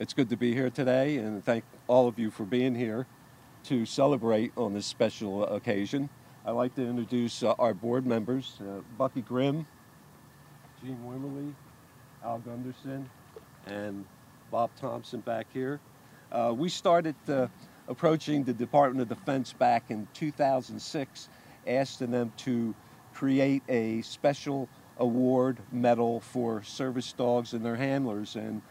It's good to be here today, and thank all of you for being here to celebrate on this special occasion. I'd like to introduce uh, our board members uh, Bucky Grimm, Gene Wimmerly, Al Gunderson, and Bob Thompson back here. Uh, we started uh, approaching the Department of Defense back in 2006, asking them to create a special award medal for service dogs and their handlers. And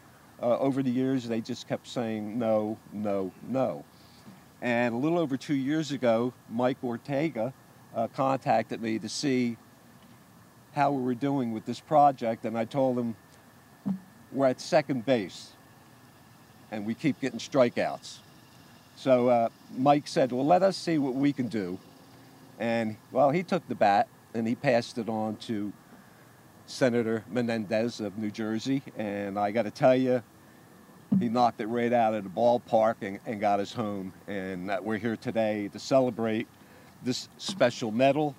uh, over the years, they just kept saying no, no, no. And a little over two years ago, Mike Ortega uh, contacted me to see how we were doing with this project, and I told him we're at second base, and we keep getting strikeouts. So uh, Mike said, "Well, let us see what we can do." And well, he took the bat and he passed it on to Senator Menendez of New Jersey, and I got to tell you, he knocked it right out of the ballpark and, and got us home. And we're here today to celebrate this special medal,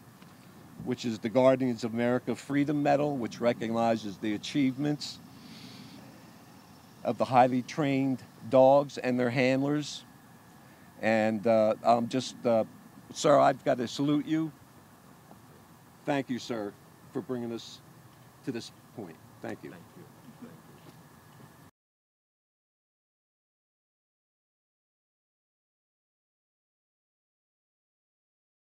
which is the Guardians of America Freedom Medal, which recognizes the achievements of the highly trained dogs and their handlers. And uh, I'm just, uh, sir, I've got to salute you. Thank you, sir, for bringing us to this point. Thank you. Thank you.